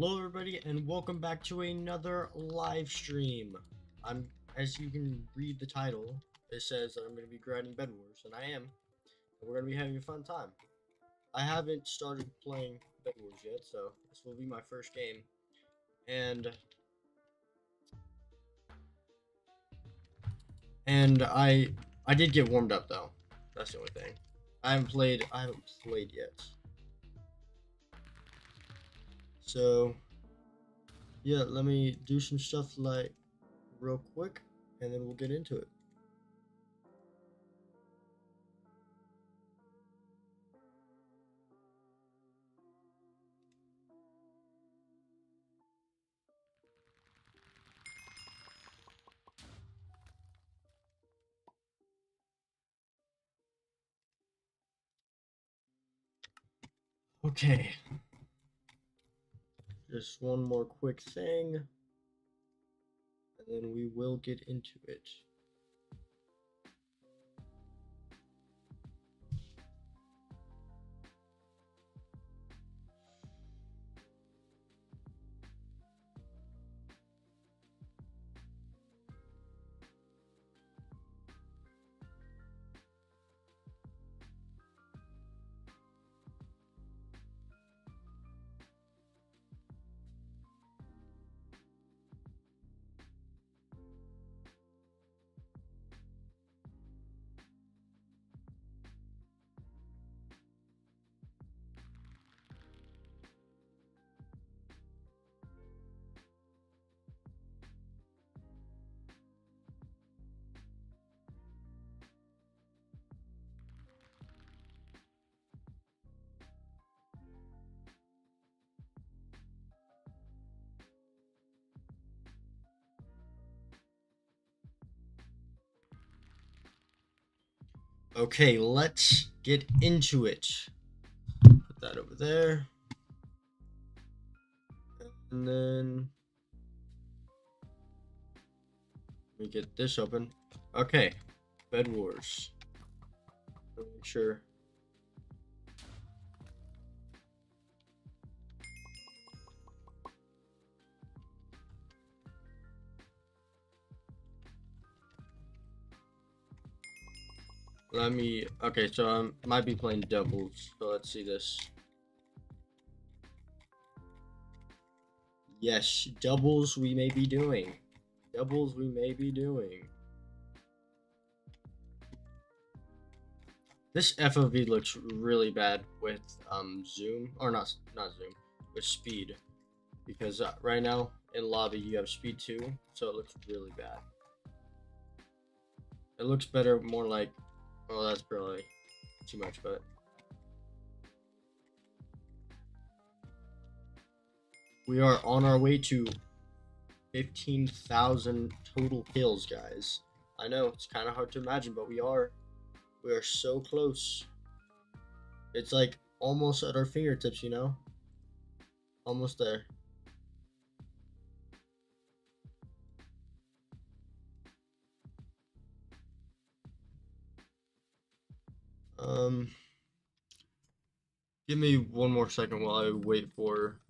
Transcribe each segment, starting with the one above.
Hello everybody and welcome back to another live stream. I'm as you can read the title, it says that I'm gonna be grinding Bed Wars, and I am. And we're gonna be having a fun time. I haven't started playing Bed Wars yet, so this will be my first game. And and I I did get warmed up though. That's the only thing. I haven't played I haven't played yet. So, yeah, let me do some stuff like real quick and then we'll get into it. Okay. Just one more quick thing. And then we will get into it. Okay, let's get into it. Put that over there. And then me get this open. Okay, Bed Wars. Make sure. Let me. Okay, so I might be playing doubles. So let's see this. Yes, doubles we may be doing. Doubles we may be doing. This FOV looks really bad with um zoom or not not zoom with speed because uh, right now in lobby you have speed 2 so it looks really bad. It looks better more like well, that's probably too much, but we are on our way to 15,000 total kills, guys. I know it's kind of hard to imagine, but we are. We are so close. It's like almost at our fingertips, you know? Almost there. Um, give me one more second while I wait for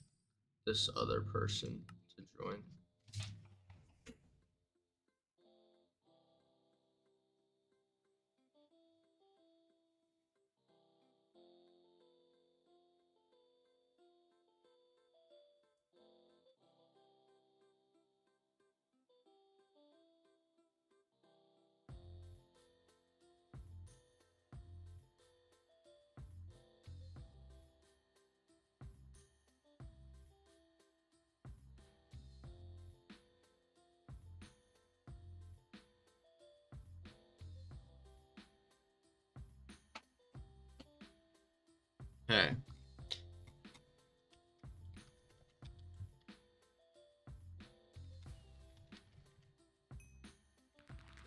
this other person to join.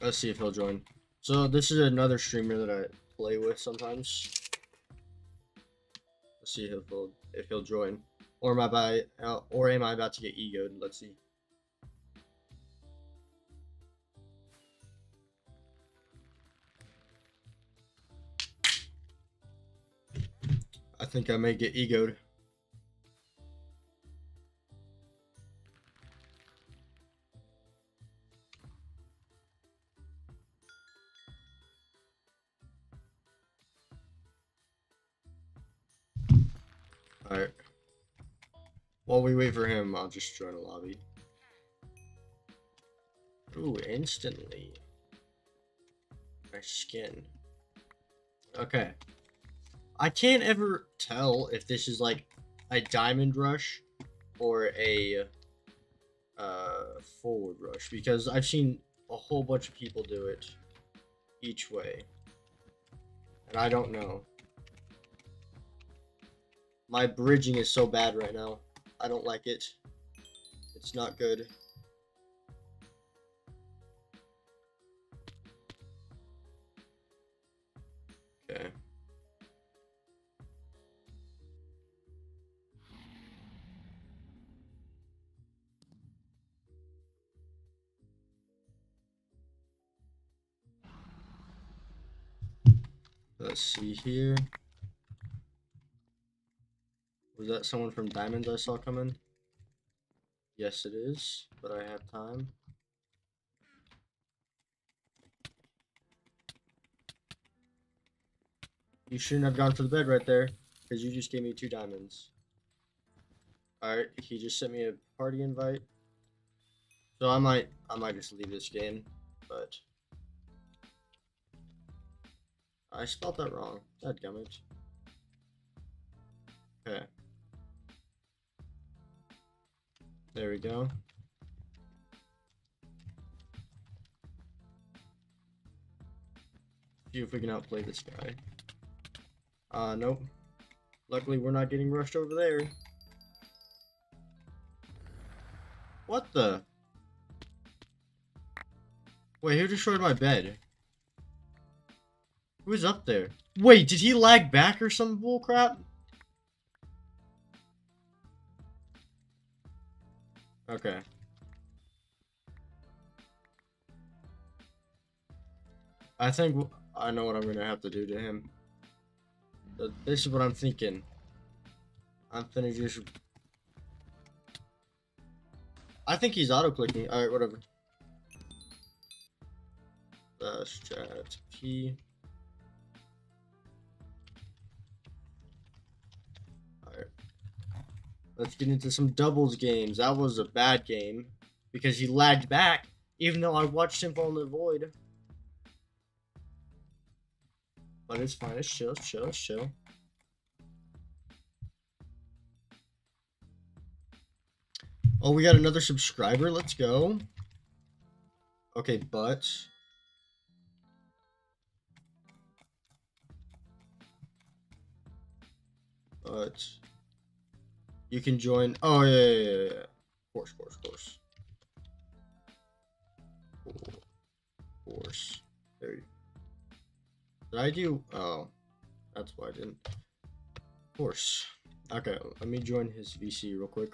Let's see if he'll join. So this is another streamer that I play with sometimes. Let's see if he'll if he'll join, or am I by uh, or am I about to get egoed? Let's see. I think I may get egoed. Just join a lobby. Ooh, instantly. My skin. Okay. I can't ever tell if this is like a diamond rush or a uh, forward rush because I've seen a whole bunch of people do it each way. And I don't know. My bridging is so bad right now. I don't like it. It's not good. Okay. Let's see here. Was that someone from Diamonds I saw coming? Yes, it is, but I have time. You shouldn't have gone for the bed right there, because you just gave me two diamonds. Alright, he just sent me a party invite. So I might, I might just leave this game, but... I spelled that wrong. Dadgummit. Okay. There we go. See if we can outplay this guy. Uh, nope. Luckily, we're not getting rushed over there. What the? Wait, who destroyed my bed? Who's up there? Wait, did he lag back or some bullcrap? Okay. I think I know what I'm gonna have to do to him. This is what I'm thinking. I'm finna just... I think he's auto-clicking. Alright, whatever. Dash chat P. Let's get into some doubles games. That was a bad game because he lagged back, even though I watched him fall in the void. But it's fine. It's chill. Chill. Chill. Oh, we got another subscriber. Let's go. Okay, but... But... You can join. Oh yeah, yeah, yeah, yeah. Of course, course, course. Course. There. You... Did I do? Oh, that's why I didn't. Of course. Okay, let me join his VC real quick.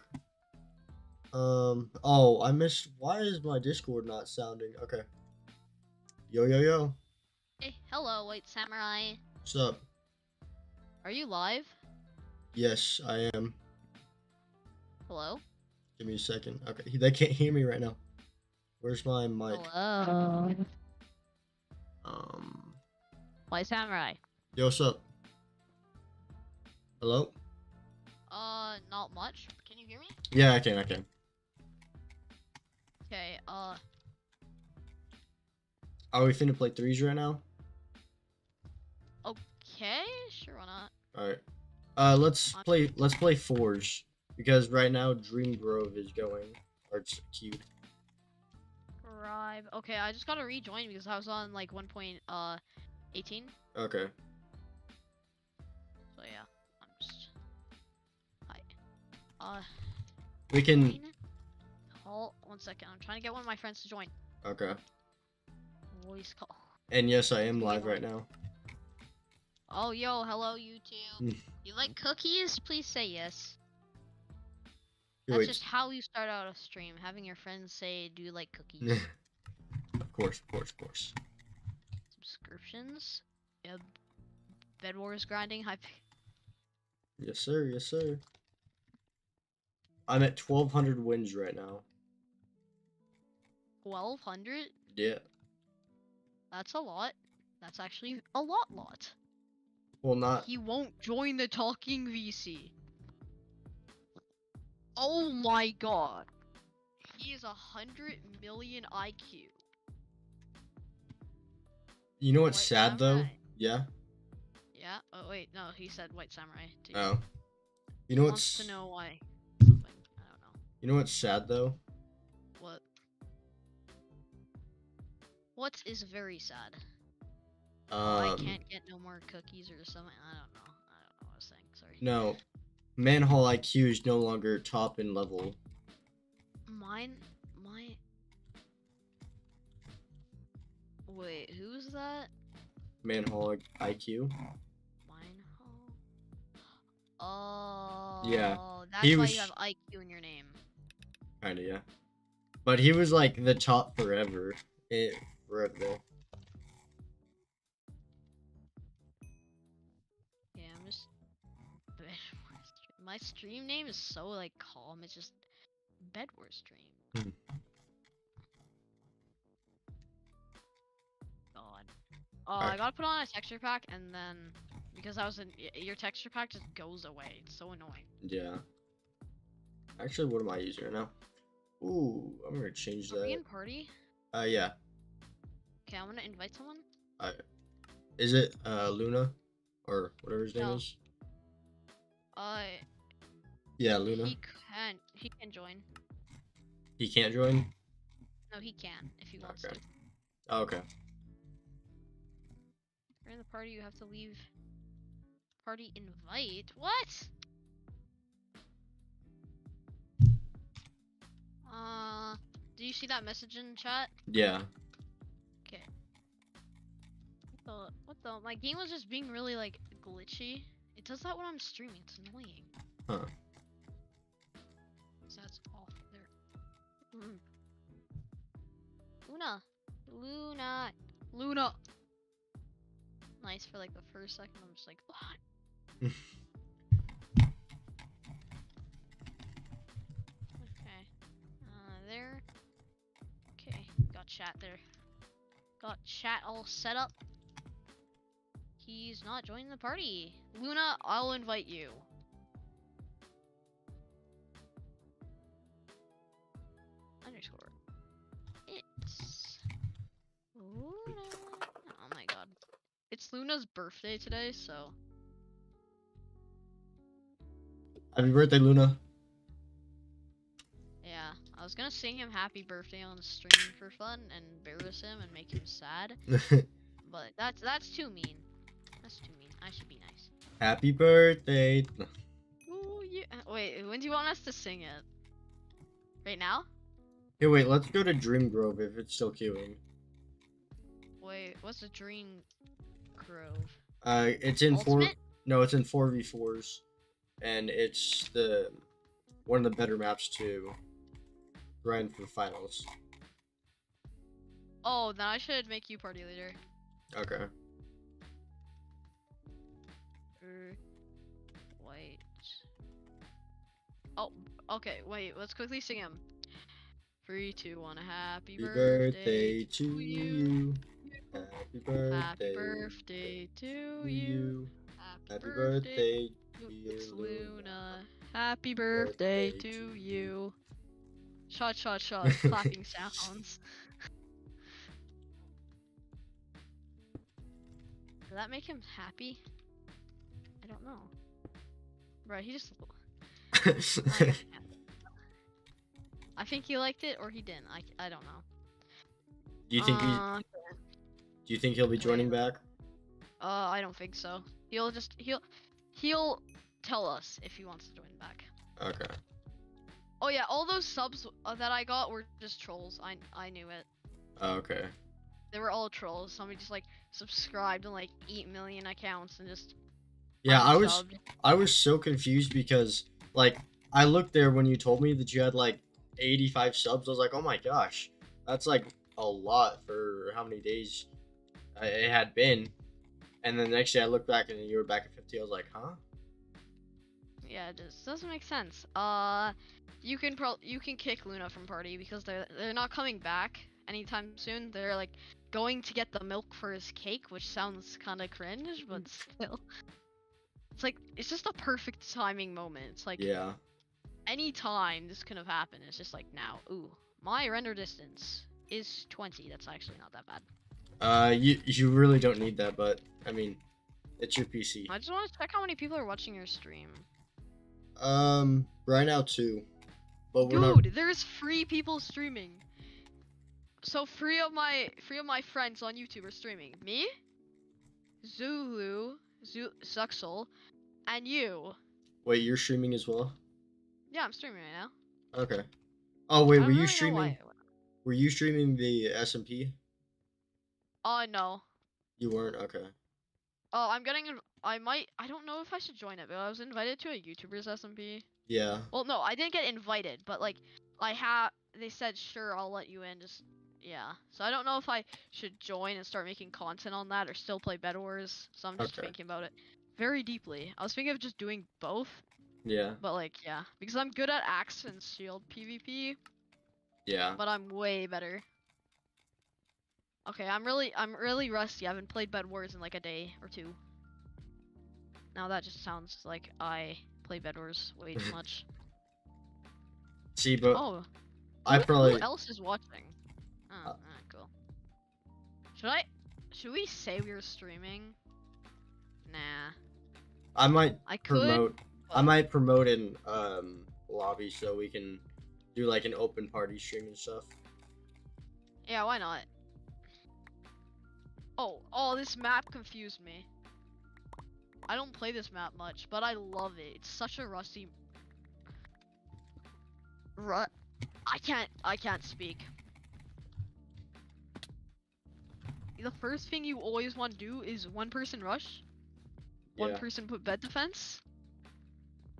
Um. Oh, I missed. Why is my Discord not sounding? Okay. Yo, yo, yo. Hey, hello, White Samurai. What's up? Are you live? Yes, I am. Hello? Give me a second. Okay, they can't hear me right now. Where's my mic? Hello. Um. White Samurai. Yo, what's up? Hello? Uh, not much. Can you hear me? Yeah, I can, I can. Okay, uh. Are we finna play threes right now? Okay, sure, why not? Alright. Uh, let's play, let's play fours. Because right now, Dreamgrove is going. Or it's cute. Okay, I just gotta rejoin because I was on like 1.18. Uh, okay. So yeah, I'm just. Hi. Uh. We can. Hold one second. I'm trying to get one of my friends to join. Okay. Voice call. And yes, I am live right now. Oh, yo, hello, you two. Mm. you like cookies? Please say yes. That's just how you start out a stream, having your friends say, "Do you like cookies?" of course, of course, of course. Subscriptions. Yeah. Bed Wars grinding. Hype. Yes, sir. Yes, sir. I'm at 1,200 wins right now. 1,200? Yeah. That's a lot. That's actually a lot, lot. Well, not. He won't join the talking VC. Oh my god. He is a hundred million IQ. You know what's White sad samurai. though? Yeah. Yeah. Oh wait, no, he said White Samurai. Too. Oh. You know what's to know why? Something. I don't know. You know what's sad though? What? What is very sad? Um, I can't get no more cookies or something. I don't know. I don't know what I was saying. Sorry. No. Manhole IQ is no longer top in level. Mine, my. Wait, who's that? Manhole IQ. Manhole. Oh. Yeah. That's he why was... you have IQ in your name. Kinda, yeah. But he was like the top forever. It forever. My stream name is so like calm. It's just Bedwars stream. Hmm. God. Oh, I gotta put on a texture pack and then because I was in your texture pack just goes away. It's so annoying. Yeah. Actually, what am I using right now? Ooh, I'm gonna change Are that. we in party? Uh, yeah. Okay, I'm gonna invite someone. Uh, is it uh Luna or whatever his name is? Uh, yeah, Luna. He can. He can join. He can't join. No, he can if he wants okay. to. Oh, okay. You're in the party. You have to leave. Party invite. What? Uh, do you see that message in chat? Yeah. Okay. What the? What the? My game was just being really like glitchy. It does that when I'm streaming. It's annoying. Huh. Luna! Luna! Luna! Nice for like the first second, I'm just like, what? okay. Uh, there. Okay, got chat there. Got chat all set up. He's not joining the party. Luna, I'll invite you. Luna. Oh my god. It's Luna's birthday today, so. Happy birthday, Luna. Yeah, I was gonna sing him happy birthday on stream for fun and embarrass him and make him sad. but that's that's too mean. That's too mean. I should be nice. Happy birthday. Ooh, yeah. Wait, when do you want us to sing it? Right now? Hey, wait, let's go to Dreamgrove if it's still queuing. Wait, what's the Dream Grove? Uh, it's in Ultimate? four. No, it's in four v fours, and it's the one of the better maps to grind for the finals. Oh, then I should make you party leader. Okay. Er, wait. Oh, okay. Wait. Let's quickly sing him. Three, two, one. Happy, Happy birthday, birthday, to you. you. Happy birthday. Happy birthday to you. Happy, birthday, birthday to Luna. Happy birthday, birthday to you. Shot, shot, shot. clapping sounds. Did that make him happy? I don't know. Right, he just. I think he liked it or he didn't. I, I don't know. Do you think uh, he? Do you think he'll be joining back? Uh, I don't think so. He'll just he'll he'll tell us if he wants to join back. Okay. Oh yeah, all those subs uh, that I got were just trolls. I I knew it. Oh, okay. They were all trolls. Somebody just like subscribed to like eight million accounts and just. Yeah, I was I was so confused because like I looked there when you told me that you had like 85 subs. I was like, oh my gosh, that's like a lot for how many days it had been. And then the next day I looked back and you were back at 50. I was like, huh? Yeah, it just doesn't make sense. Uh, you can pro you can kick Luna from party because they're they're not coming back anytime soon. They're like going to get the milk for his cake, which sounds kind of cringe, but still, it's like it's just a perfect timing moment. It's like yeah, any time this could have happened. It's just like now. Ooh, my render distance is 20. That's actually not that bad. Uh, you you really don't need that, but I mean, it's your PC. I just want to check how many people are watching your stream. Um, right now too, but we're Dude, not. there's free people streaming. So three of my three of my friends on YouTube are streaming. Me, Zulu, Zu- Zuxel, and you. Wait, you're streaming as well? Yeah, I'm streaming right now. Okay. Oh wait, were don't you streaming? Were you streaming the SMP? Oh no. You weren't. Okay. Oh, I'm getting. I might. I don't know if I should join it, but I was invited to a YouTuber's SMP. Yeah. Well, no, I didn't get invited, but like, I have. They said, sure, I'll let you in. Just yeah. So I don't know if I should join and start making content on that, or still play Bed Wars. So I'm just Okay. thinking about it very deeply. I was thinking of just doing both, Yeah. but like, yeah, because I'm good at axe and shield PvP, Yeah. but I'm way better. Okay, I'm really, I'm really rusty. I haven't played Bed Wars in like a day or two. Now that just sounds like I play Bed Wars way too much. See, but Oh, I who, probably. Who else is watching? Oh, Uh, cool. Should I? Should we say we are streaming? Nah, I might I could. promote. I might promote in um lobby so we can do like an open party stream and stuff. Yeah, why not? Oh, oh, this map confused me. I don't play this map much, but I love it. It's such a rusty. Ru- I can't. I can't speak. The first thing you always want to do is one person rush. One Yeah. person put bed defense.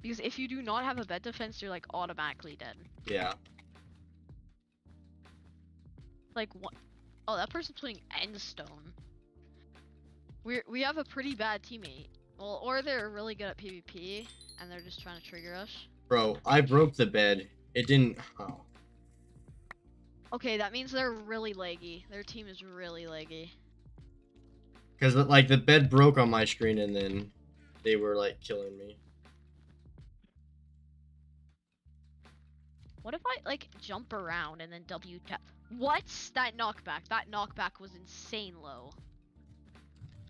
Because if you do not have a bed defense, you're like automatically dead. Yeah. like what? Oh, that person's putting end stone. We we have a pretty bad teammate. Well, or they're really good at PvP and they're just trying to trigger us. Bro, I broke the bed. It didn't. Oh. Okay, that means they're really laggy. Their team is really laggy. Because like the bed broke on my screen and then they were like killing me. What if I like jump around and then W tap? What's that knockback? That knockback was insane low.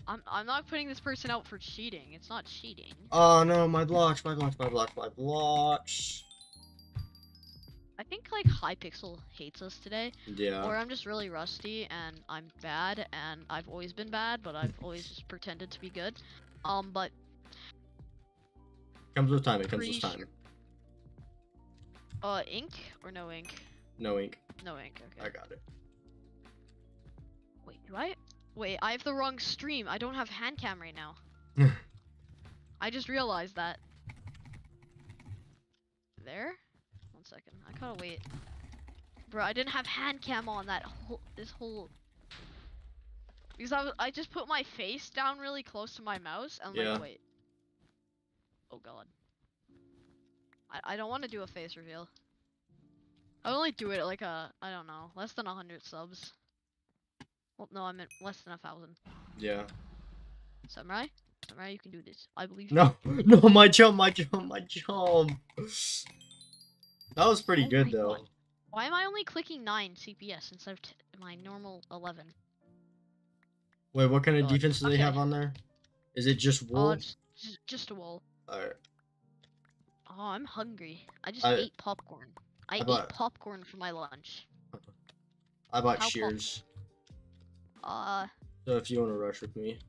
I'm I'm not putting this person out for cheating. It's not cheating. Oh no, my blocks, my blocks, my blocks, my blocks. I think like Hypixel hates us today. Yeah. Or I'm just really rusty and I'm bad and I've always been bad, but I've always just pretended to be good. Um, but Comes with time. It comes with time. uh, ink or no ink? No ink. No ink. Okay. I got it. Wait, do I? Wait, I have the wrong stream. I don't have hand cam right now. I just realized that. There? One second. I gotta wait. Bro, I didn't have hand cam on that whole this whole because I was, I just put my face down really close to my mouse and Yeah. like wait. Oh god. I I don't want to do a face reveal. I only do it like a I don't know less than a hundred subs. Well, no, I meant less than a thousand. Yeah. Samurai, Samurai, you can do this. I believe. you. No, no, my jump, my jump, my jump. That was pretty Oh good though. God. Why am I only clicking 9 CPS instead of t my normal 11? Wait, what kind of oh, God. defense do they have on there? Is it just oh, wool? Oh, just, just, a wall. Alright. Oh, I'm hungry. I just I- ate popcorn. I, I ate bought- popcorn for my lunch. I bought How shears. Uh, So if you want to rush with me.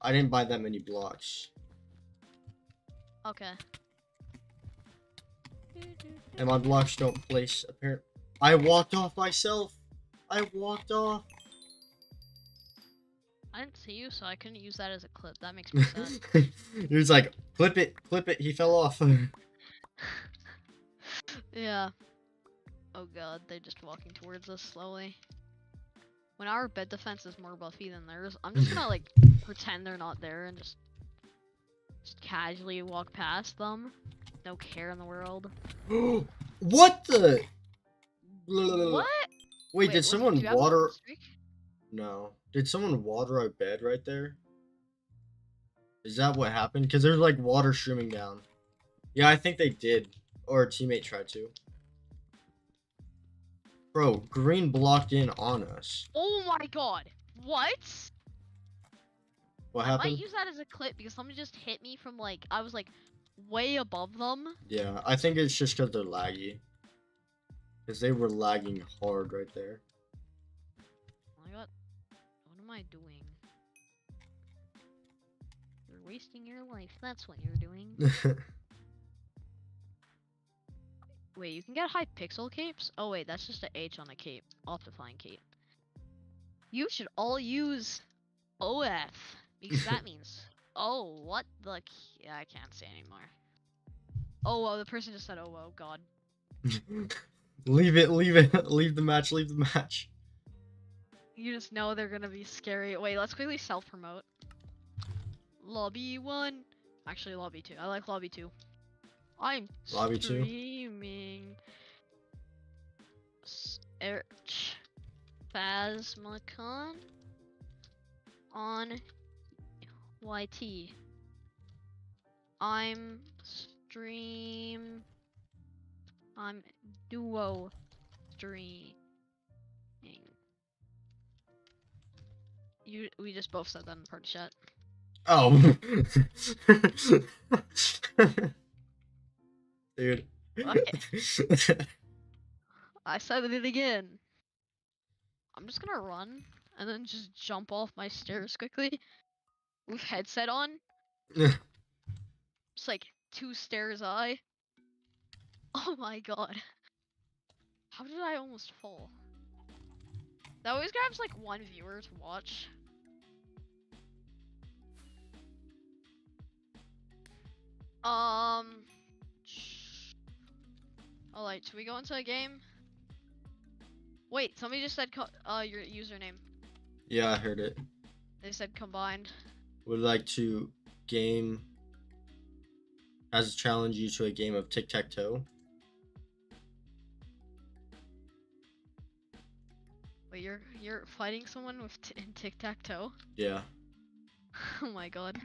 I didn't buy that many blocks. okay. And my blocks don't place apparent. I walked off myself. I walked off. I didn't see you, so I couldn't use that as a clip. That makes me sad. he was like, clip it, clip it. He fell off. yeah. Oh god, they're just walking towards us slowly. When our bed defense is more buffy than theirs, I'm just gonna like pretend they're not there and just just casually walk past them. No care in the world. what the? What? Wait, What? did someone do you have a water? No. Did someone water our bed right there? Is that what happened? Because there's like water streaming down. Yeah, I think they did. Or a teammate tried to. Bro, green blocked in on us. Oh my god. What? What I might use that as a clip because someone just hit me from like I was like way above them. Yeah, I think it's just because they're laggy. Because they were lagging hard right there. Oh my god. What am I doing? You're wasting your life. That's what you're doing. Wait, you can get high pixel capes? Oh wait, that's just a H on a cape. Have cape. You should all use OF because that means oh what the yeah I can't say anymore. Oh well, the person just said oh oh god. leave it, leave it, leave the match, leave the match. You just know they're gonna be scary. Wait, let's quickly self promote. Lobby one, actually lobby two. I like lobby two. I'm Lobby streaming. Search Phasmicon on YT. I'm stream. I'm duo streaming. You we just both said that in party chat. Oh. Dude. I said it again. I'm just gonna run and then just jump off my stairs quickly with headset on. It's like two stairs high. Oh my god. How did I almost fall? That always grabs like one viewer to watch. Um. Alright, should we go into a game? Wait, somebody just said uh your username. yeah, I heard it. They said combined. Would like to game as a challenge you to a game of tic tac toe. Wait, you're you're fighting someone with t- in tic tac toe? Yeah. oh my god.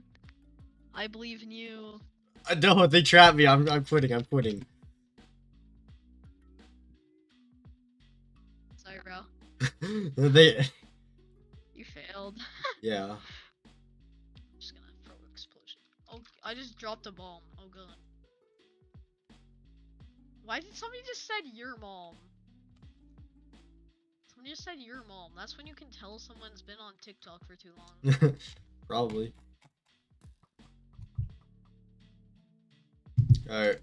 I believe in you. Uh, No, they trapped me. I'm I'm quitting. I'm quitting. Sorry, bro. they You failed. yeah. just gonna throw explosion. Oh, I just dropped a bomb. Oh god. Why did somebody just said your mom? Somebody just said your mom. That's when you can tell someone's been on TikTok for too long. Probably. Alright.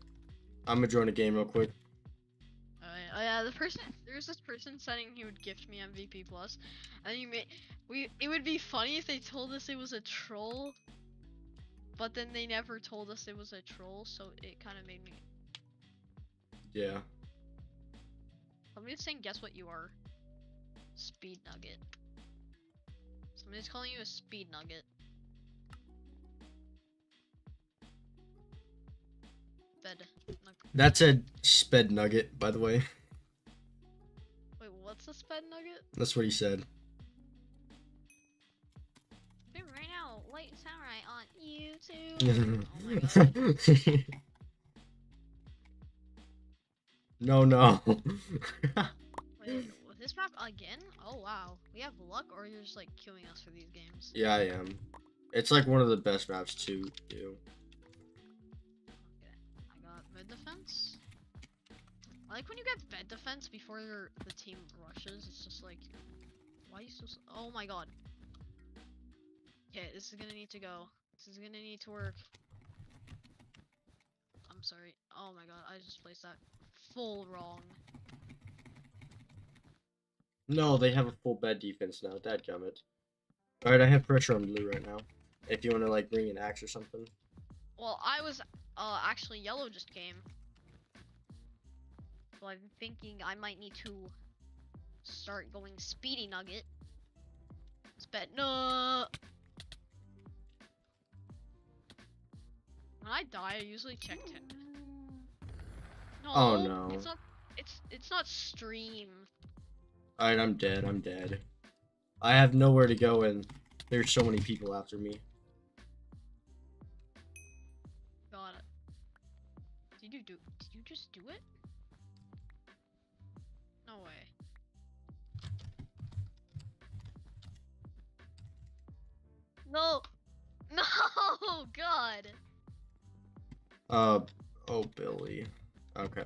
I'm gonna join a game real quick. Alright, oh yeah, the person there's this person saying he would gift me MVP plus, and you may we it would be funny if they told us it was a troll, but then they never told us it was a troll, so it kind of made me. Yeah. Somebody's saying, guess what you are? Speed nugget. Somebody's calling you a speed nugget. Nug- That's a sped nugget, by the way. Wait, what's a sped nugget? That's what he said. Right now, Light Samurai on YouTube. oh my god. no, no. Wait, this map again? Oh wow. We have luck or you're just like queuing us for these games? yeah, I am. It's like one of the best maps to do. Defense. I like when you get bed defense before the team rushes. It's just like, why are you so? Oh my god. Okay, this is gonna need to go. This is gonna need to work. I'm sorry. Oh my god, I just placed that full wrong. No, they have a full bed defense now. Dadgummit. Alright, I have pressure on blue right now. If you want to, like, bring an axe or something. Well, I was uh actually yellow just came. So I'm thinking I might need to start going speedy nugget. Sped no. When I die, I usually check ten. No, Oh, no. It's not. It's it's not stream. Alright, I'm dead. I'm dead. I have nowhere to go, and there's so many people after me. You do? Did you just do it? No way. No. No, God. Uh, oh, Billy. Okay.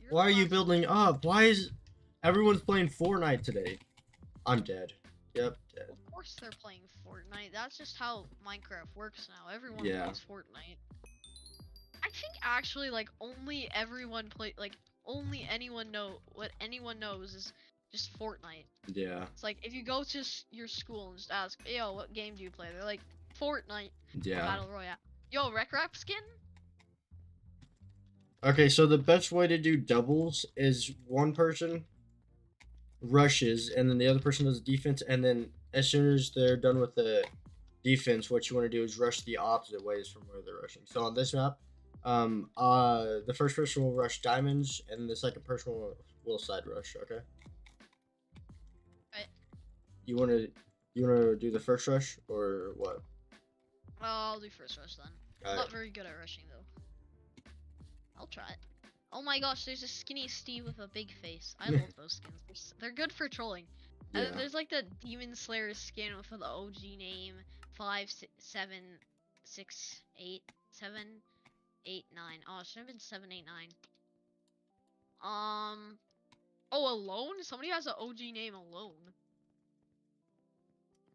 You're Why are you building up? Why is everyone's playing Fortnite today? I'm dead. Yep, dead. Of course they're playing Fortnite. That's just how Minecraft works now. Everyone Yeah. plays Fortnite. I think actually like only everyone play like only anyone know what anyone knows is just Fortnite. Yeah, It's like if you go to s- your school and just ask, "Yo, what game do you play?" They're like, "Fortnite yeah. Battle Royale." Yo, Rec Rap skin? Okay, so the best way to do doubles is one person rushes and then the other person does defense and then as soon as they're done with the defense, what you want to do is rush the opposite ways from where they're rushing. So on this map, um uh the first person will rush diamonds and the second person will, will side rush, okay? Right. You wanna you wanna do the first rush or what? Oh, I'll do first rush then. I'm not very good at rushing though. I'll try it. Oh my gosh, there's a skinny Steve with a big face. I love those skins. They're, they're good for trolling. And then Yeah. there's like the Demon Slayer skin with the OG name five si- seven six eight seven eight nine. Oh, it should have been seven eight nine. Um. Oh, alone. Somebody has an OG name alone.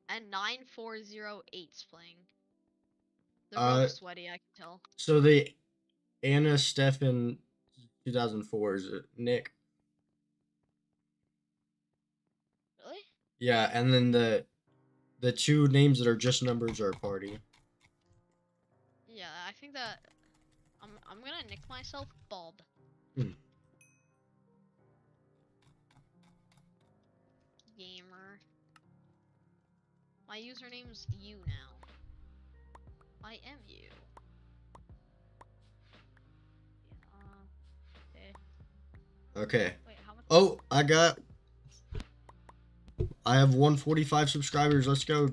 And nine four zero eight's playing. They're Uh, sweaty. I can tell. So the Anna Stefan 2004 is it Nick? Really? Yeah, and then the the two names that are just numbers are party. Yeah, I think that I'm gonna nick myself Bob. Hmm. Gamer. My username's you now. I am you. Yeah, uh, okay. Okay. Wait, how much? Oh, I got. I have 145 subscribers. Let's go.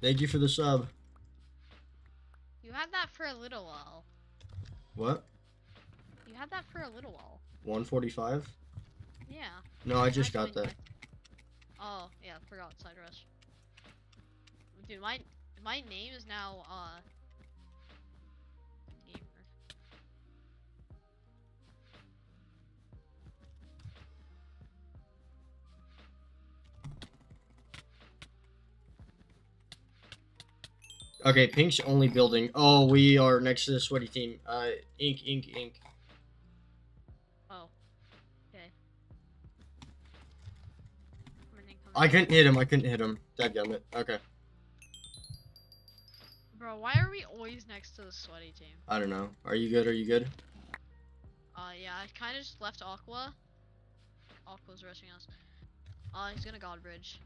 Thank you for the sub. You had that for a little while. What? You had that for a little while. 145? Yeah. No, I just got that. Oh yeah, forgot side rush. Dude, my my name is now uh Okay, Pink's only building. Oh, we are next to the sweaty team. Uh, ink, ink, ink. Oh. Okay. I couldn't hit him. I couldn't hit him. Dadgummit. Okay. Bro, why are we always next to the sweaty team? I don't know. Are you good? Are you good? Uh, yeah, I kind of just left Aqua. Aqua's rushing us. Uh, he's gonna God Bridge.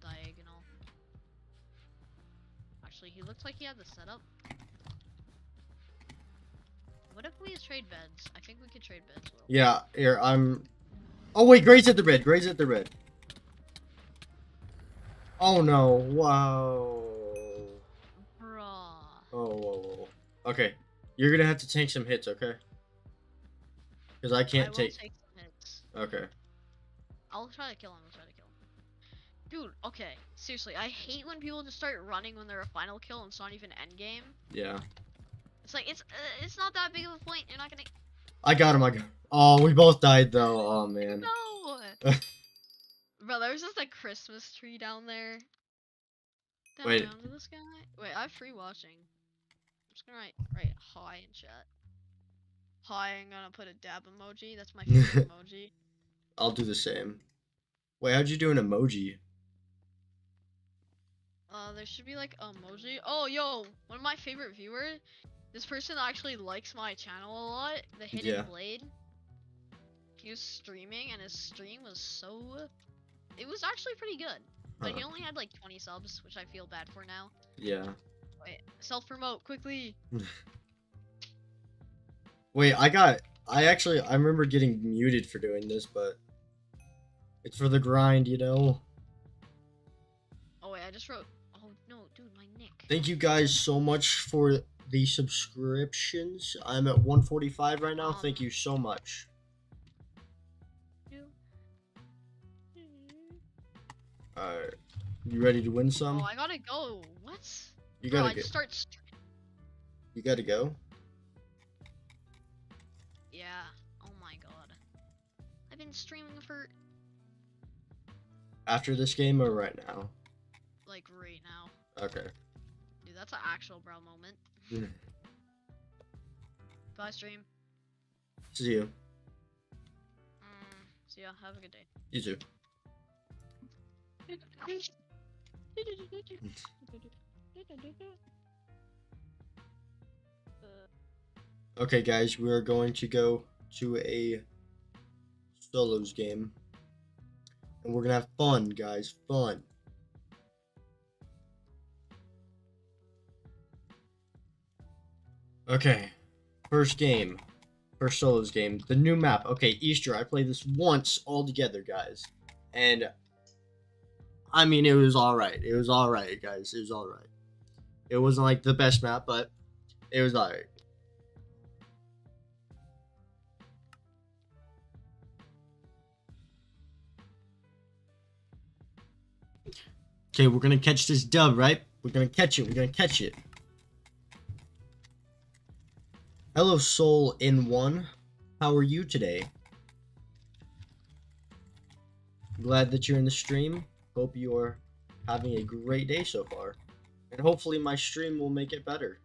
Diagonal. Actually, he looked like he had the setup. What if we trade beds? I think we could trade beds, Yeah, here, I'm... Oh, wait, Gray's at the red. Gray's at the red. Oh, no. Wow. Bruh. Oh, whoa, whoa, whoa. Okay. You're gonna have to take some hits, okay? Because I I can't will take... take some hits. Okay. I'll try to kill him. I'll try to kill him. Dude, okay. Seriously, I hate when people just start running when they're a final kill and it's not even end game. Yeah. It's like it's uh, it's not that big of a point. You're not gonna. I got him, I got Oh, we both died, though. Oh, man. No. Bro, there's just a Christmas tree down there. Down, Wait. down to the sky. Wait, I have free watching. I'm just gonna write write hi in chat. Hi, I'm gonna put a dab emoji. That's my favorite emoji. I'll do the same. Wait, how'd you do an emoji? Uh, there should be like emoji. Oh, yo, one of my favorite viewers. This person actually likes my channel a lot. The Hidden Yeah. Blade. He was streaming, and his stream was so. It was actually pretty good, but he only had like 20 subs, which I feel bad for now. Yeah. Wait, self promote quickly. Wait, I got. I actually. I remember getting muted for doing this, but. It's for the grind, you know? Oh wait, I just wrote. Thank you guys so much for the subscriptions. I'm at 145 right now. Thank you so much. Alright. You ready to win some? oh, I gotta go. What? you gotta I go. start. St- You gotta go. yeah. Oh my god. I've been streaming for After this game or right now? like right now. Okay. That's an actual bro moment. Bye, stream. See you. Mm, see ya. Have a good day. You too. Okay, guys, we are going to go to a solos game. And we're gonna have fun, guys. Fun. Okay. First game. First solos game. The new map. Okay, Easter. I played this once all together, guys. And I mean it was alright. It was alright, guys. It was alright. It wasn't like the best map, but it was alright. Okay, we're gonna catch this dub, right? We're gonna catch it. We're gonna catch it. Hello, Soul in One. How are you today? Glad that you're in the stream. Hope you are having a great day so far. And hopefully my stream will make it better.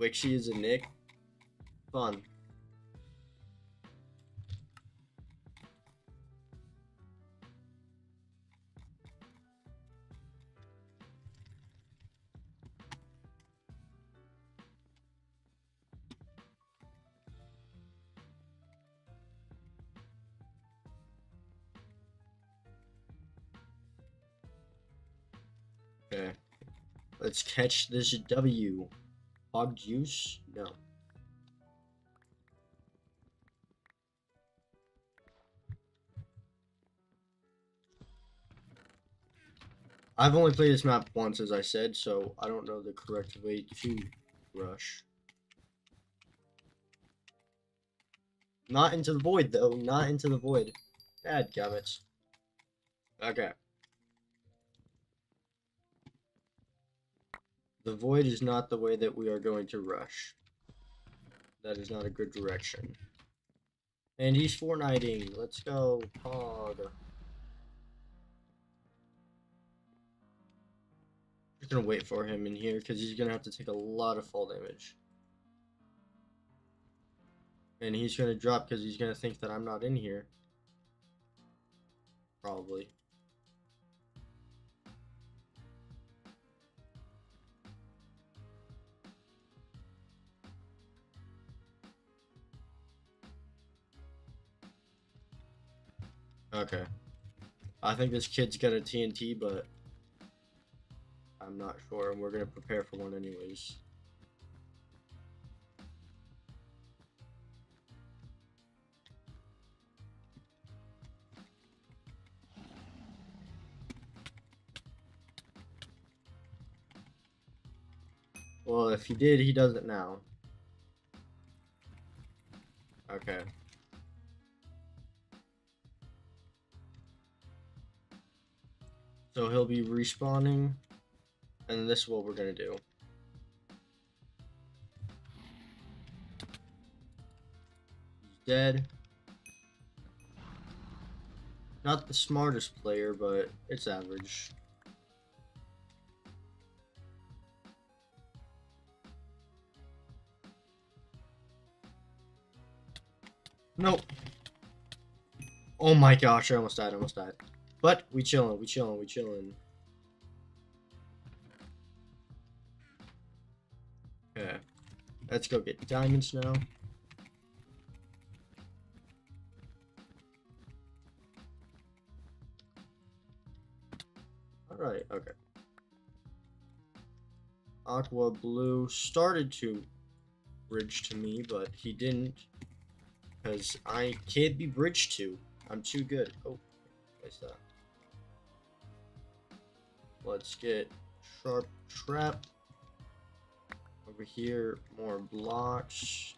Wixie is a Nick. Fun. Let's catch this W. Hog juice? No. I've only played this map once, as I said, so I don't know the correct way to rush. Not into the void, though. Not into the void. Bad gummits. Okay. The void is not the way that we are going to rush. That is not a good direction. And he's Fortniting. Let's go. Hog. Just gonna wait for him in here because he's gonna have to take a lot of fall damage. And he's gonna drop because he's gonna think that I'm not in here. Probably. Okay. I think this kid's got a TNT, but I'm not sure, and we're gonna prepare for one anyways. Well, if he did, he does it now. Okay. So he'll be respawning, and this is what we're gonna do. He's dead. Not the smartest player, but it's average. Nope. Oh my gosh, I almost died, I almost died. But we chillin', we chillin', we chillin'. Okay. Let's go get diamonds now. Alright, okay. Aqua Blue started to bridge to me, but he didn't. Because I can't be bridged to. I'm too good. Oh, place that. Let's get Sharp Trap. Over here, more blocks.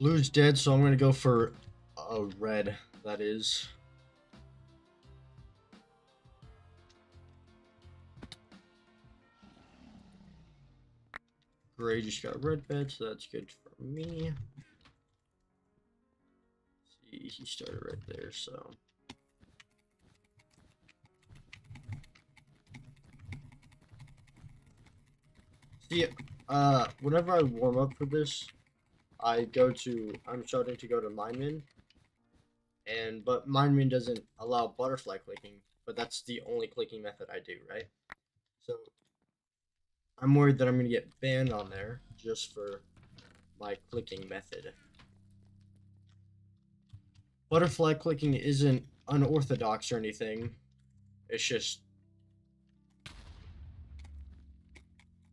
Blue's dead, so I'm gonna go for a red, that is. Gray just got red bed, so that's good for me. See, he started right there, so. See, uh, whenever I warm up for this, I go to, I'm starting to go to Mineman, and, but Mineman doesn't allow butterfly clicking, but that's the only clicking method I do, right? So, I'm worried that I'm going to get banned on there just for my clicking method. Butterfly clicking isn't unorthodox or anything. It's just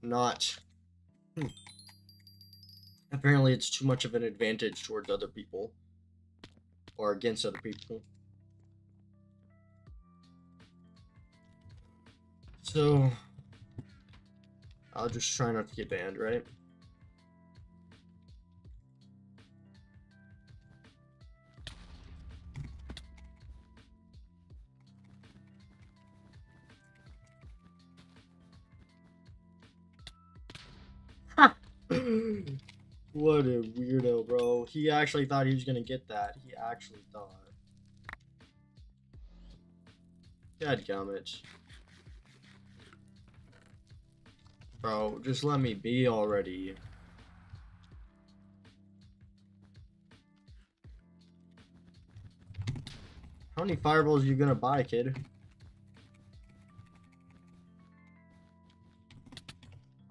not. Hmm. Apparently, it's too much of an advantage towards other people or against other people. So, I'll just try not to get banned, right? what a weirdo, bro. He actually thought he was gonna get that. He actually thought. God gummit. Bro, just let me be already. How many fireballs are you gonna buy, kid?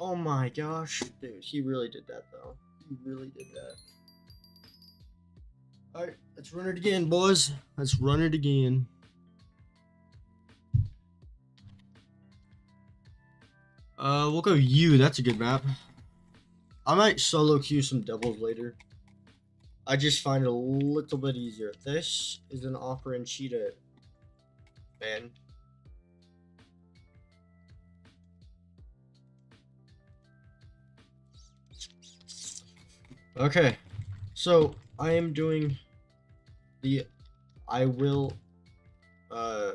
Oh my gosh. Dude, he really did that, though. He really did that. Alright, let's run it again, boys. Let's run it again. Uh, we'll go you. That's a good map. I might solo queue some doubles later. I just find it a little bit easier. This is an offer and cheetah man. Okay, so I am doing the I will uh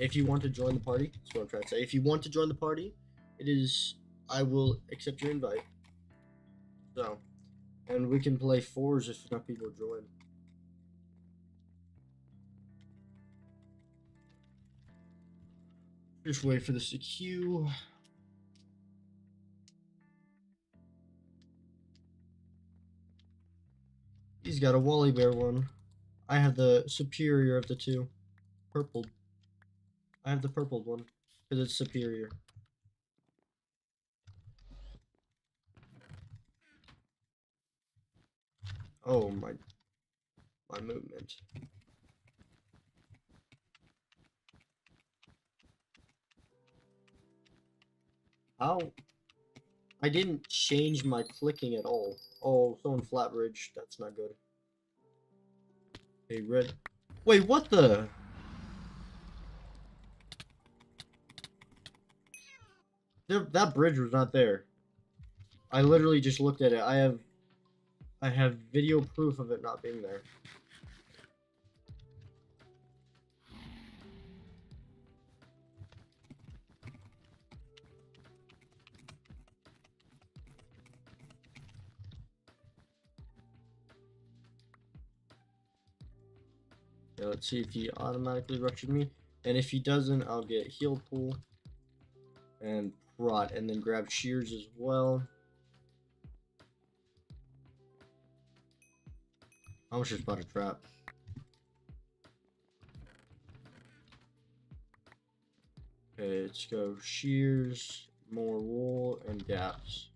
if you want to join the party, that's what I'm trying to say. If you want to join the party, it is I will accept your invite. So, and we can play fours if enough people join. Just wait for this to queue. He's got a Wally Bear one. I have the superior of the two. Purple. I have the purple one because it's superior. Oh my my movement. How? I didn't change my clicking at all. Oh, someone flat bridge. That's not good. Hey, red. Wait, what the? There, that bridge was not there. I literally just looked at it. I have I have video proof of it not being there. Yeah, let's see if he automatically ruptured me. And if he doesn't, I'll get heal pool and prot and then grab shears as well. I was just about to trap. Okay, let's go shears, more wool, and gaps.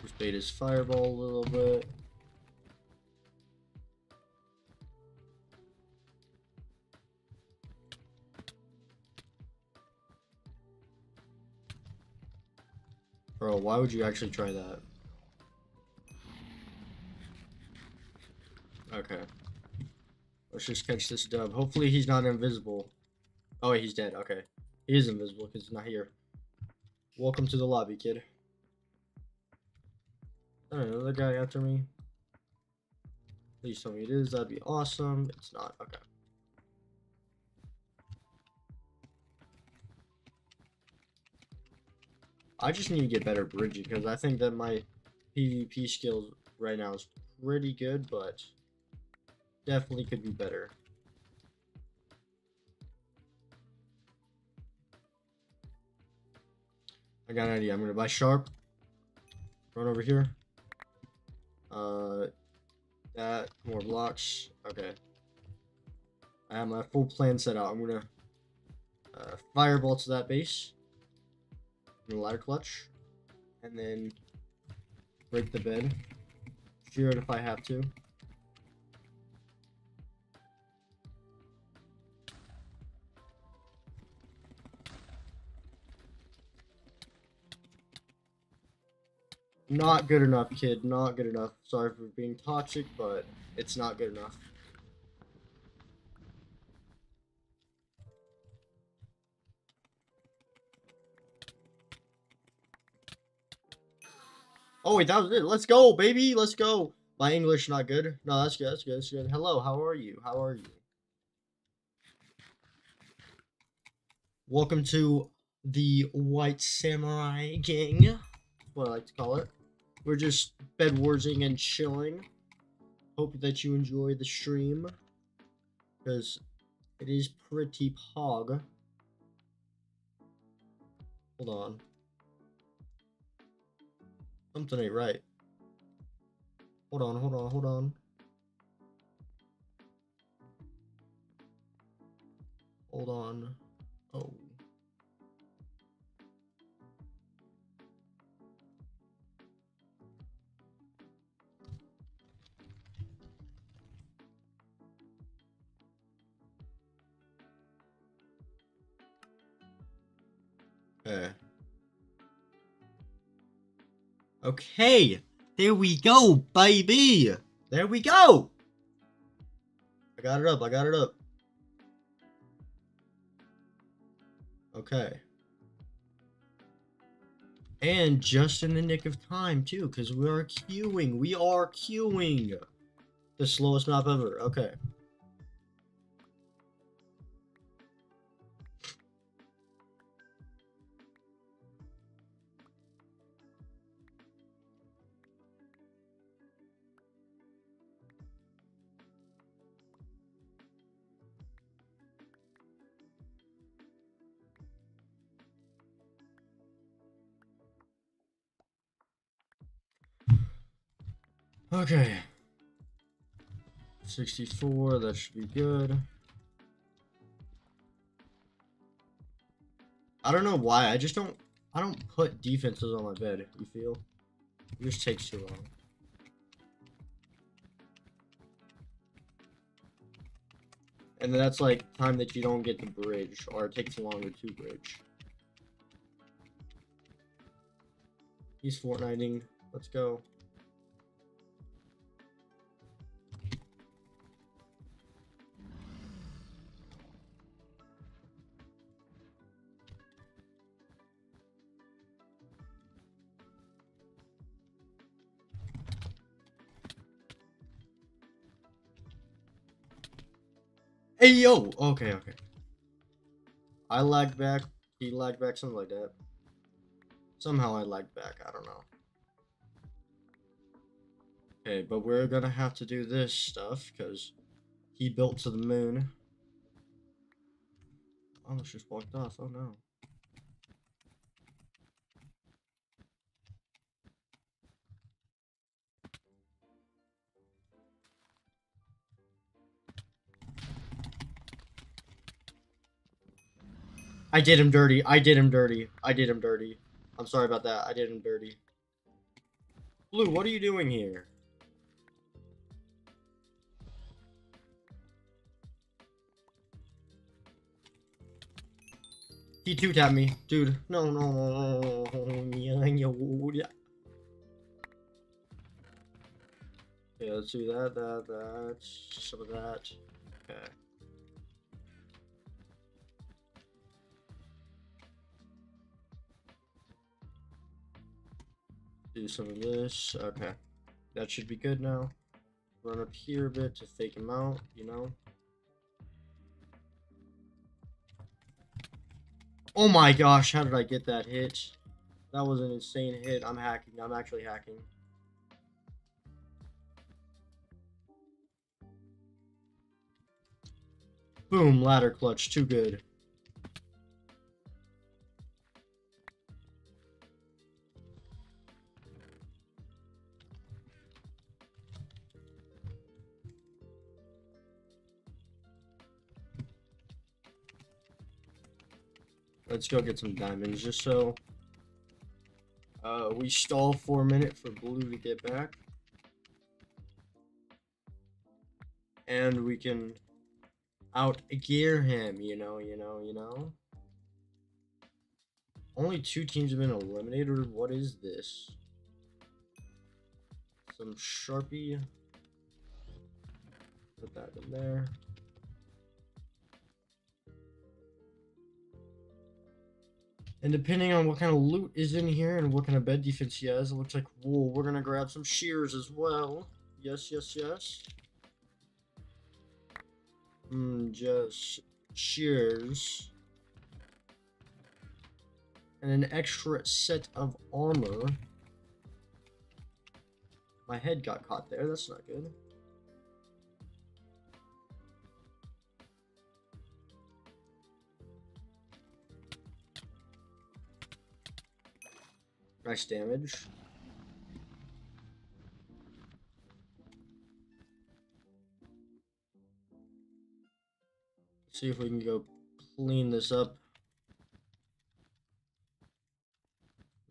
Just bait his fireball a little bit. Bro, why would you actually try that? Okay. Let's just catch this dub. Hopefully he's not invisible. Oh, he's dead. Okay. He is invisible because he's not here. Welcome to the lobby, kid. I don't another guy after me. Please tell me it is. That'd be awesome. It's not. Okay. I just need to get better bridging because I think that my PvP skills right now is pretty good, but definitely could be better. I got an idea. I'm gonna buy sharp. Run over here. Uh, that more blocks. Okay. I have my full plan set out. I'm gonna uh, fireball to that base. And ladder clutch, and then break the bed. Shear it if I have to. Not good enough, kid. Not good enough. Sorry for being toxic, but it's not good enough. Oh wait, that was it. Let's go, baby. Let's go. My English not good. No, that's good. That's good. That's good. Hello, how are you? How are you? Welcome to the White Samurai Gang. What I like to call it. We're just bedwarsing and chilling. Hope that you enjoy the stream. Because it is pretty pog. Hold on. Something ain't right. Hold on, hold on, hold on. Hold on. Oh. Okay. Okay, there we go, baby. There we go. I got it up. I got it up. Okay. And just in the nick of time, too, because we are queuing. We are queuing. The slowest map ever. Okay. Okay. 64, that should be good. I don't know why, I just don't, I don't put defenses on my bed, you feel? It just takes too long. And that's like time that you don't get to bridge, or it takes longer to bridge. He's Fortniting. Let's go. Hey yo! Okay, okay. I lagged back. He lagged back, something like that. Somehow I lagged back. I don't know. Okay, but we're gonna have to do this stuff because he built to the moon. Oh, Almost just walked off. Oh no. I did him dirty. I did him dirty. I did him dirty. I'm sorry about that. I did him dirty. Blue, what are you doing here? He two tapped me, dude. No, no, no, yeah, yeah. Yeah, let's do that, that, that, some of that. Okay. Do some of this. Okay. That should be good now. Run up here a bit to fake him out, you know? Oh my gosh, how did I get that hit? That was an insane hit. I'm hacking. I'm actually hacking. Boom, ladder clutch. Too good. Let's go get some diamonds just so uh, we stall for a minute for blue to get back. And we can out gear him, you know, you know, you know. Only two teams have been eliminated. What is this? Some Sharpie. Put that in there. And depending on what kind of loot is in here and what kind of bed defense he has, it looks like, whoa, we're gonna grab some shears as well. Yes, yes, yes. Hmm, just shears. And an extra set of armor. My head got caught there, that's not good. Nice damage. See if we can go clean this up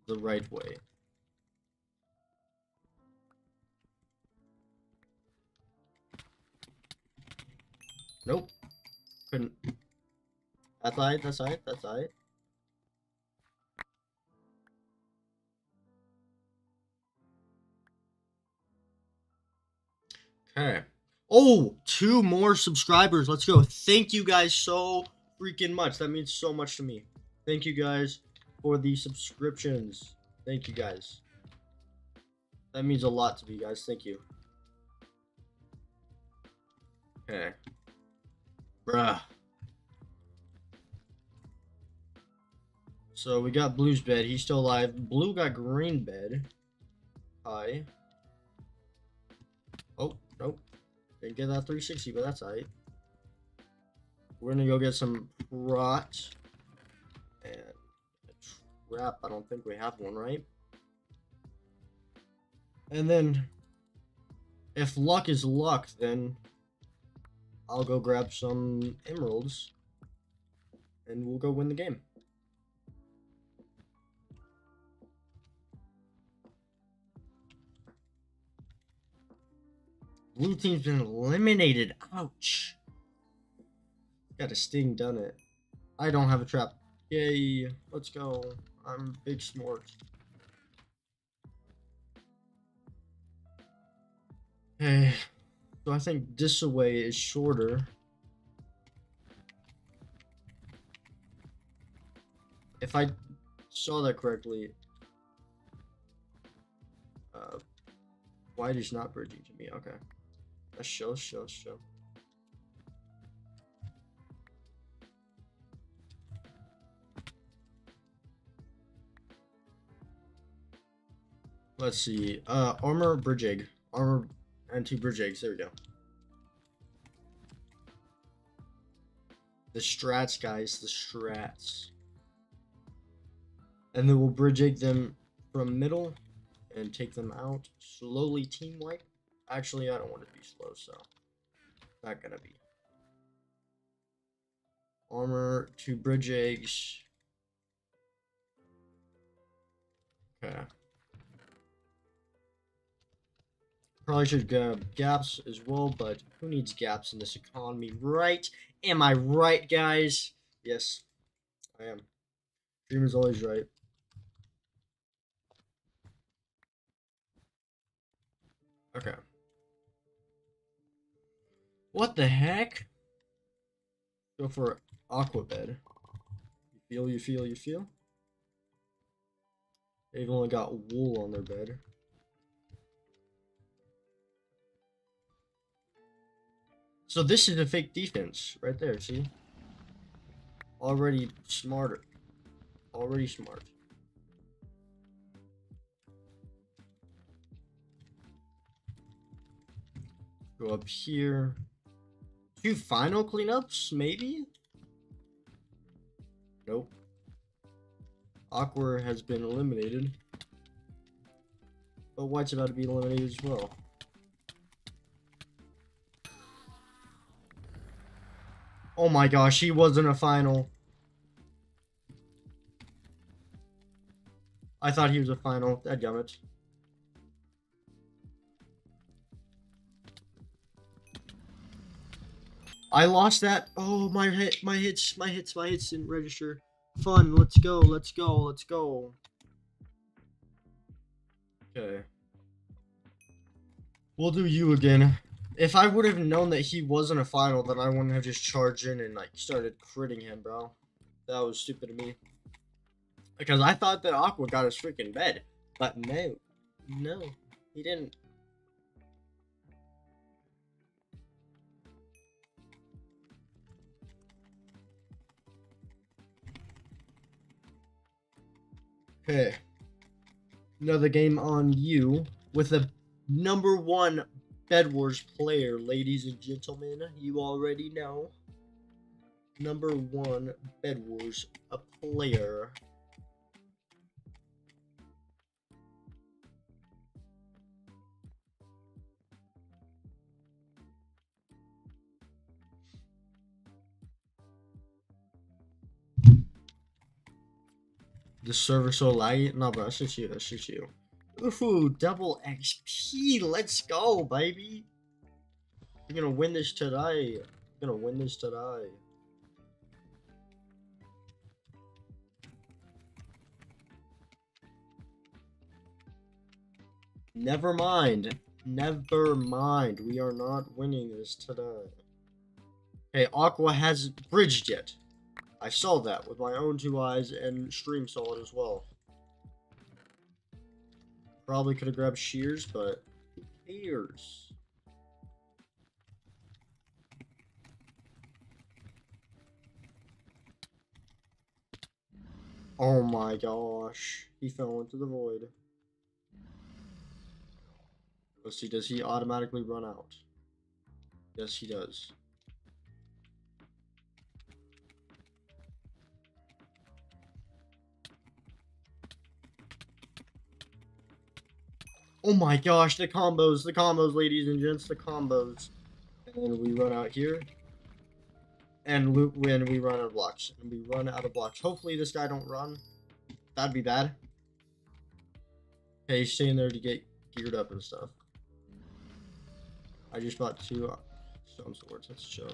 the right way. Nope. Couldn't. That's right, that's right, that's right. Okay. Oh, two more subscribers. Let's go. Thank you guys so freaking much. That means so much to me. Thank you guys for the subscriptions. Thank you guys. That means a lot to me, guys. Thank you. Okay. Bruh. So we got Blue's bed. He's still alive. Blue got green bed. Hi. Didn't get that 360, but that's alright. We're gonna go get some rot. And a trap. I don't think we have one, right? And then, if luck is luck, then I'll go grab some emeralds. And we'll go win the game. Blue team's been eliminated. Ouch. Got a sting, done it. I don't have a trap. Yay. Let's go. I'm big smart. Okay. So I think this away is shorter. If I saw that correctly, uh, white is not bridging to me. Okay. Let's show, show, show. Let's see. Uh, armor bridge egg. Armor and two bridge eggs. There we go. The strats, guys. The strats. And then we'll bridge egg them from middle and take them out. Slowly team wipe. Actually, I don't want to be slow, so not gonna be. Armor, two bridge eggs. Okay. Probably should grab gaps as well, but who needs gaps in this economy, right? Am I right, guys? Yes, I am. Dream is always right. Okay. What the heck? Go for aqua bed. You feel, you feel, you feel? They've only got wool on their bed. So this is a fake defense right there, see? Already smarter. Already smart. Go up here. Two final cleanups, maybe? Nope. Aqua has been eliminated. But White's about to be eliminated as well. Oh my gosh, he wasn't a final. I thought he was a final. Dadgummit. I lost that. Oh, my hit, my hits, my hits, my hits didn't register. Fun. Let's go. Let's go. Let's go. Okay. We'll do you again. If I would have known that he wasn't a final, then I wouldn't have just charged in and like started critting him, bro. That was stupid of me. Because I thought that Aqua got his freaking bed. But no. No. He didn't. Okay. Another game on you with a number one Bed Wars player, ladies and gentlemen. You already know. Number one Bed Wars, a player. The server so laggy? No, bro, that's just you. That's just you. Ooh, double XP. Let's go, baby. We're gonna win this today. We're gonna win this today. Never mind. Never mind. We are not winning this today. Okay, Aqua hasn't bridged yet. I saw that with my own two eyes and stream saw it as well. Probably could have grabbed shears, but cares? Oh my gosh. He fell into the void. Let's see, does he automatically run out? Yes, he does. Oh my gosh, the combos, the combos, ladies and gents, the combos. And we run out here. And loot when we run out of blocks. And we run out of blocks. Hopefully this guy don't run. That'd be bad. Okay, he's staying there to get geared up and stuff. I just bought two uh, stone swords. Let's show.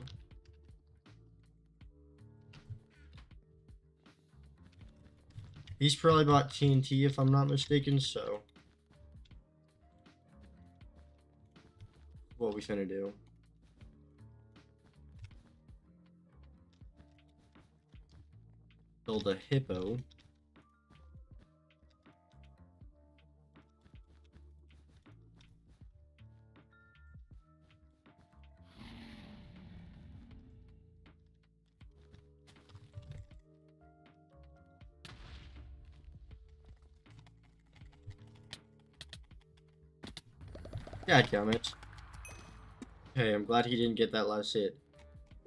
He's probably bought TNT if I'm not mistaken, so. What we finna do. Build a hippo. God damn it. Okay, I'm glad he didn't get that last hit.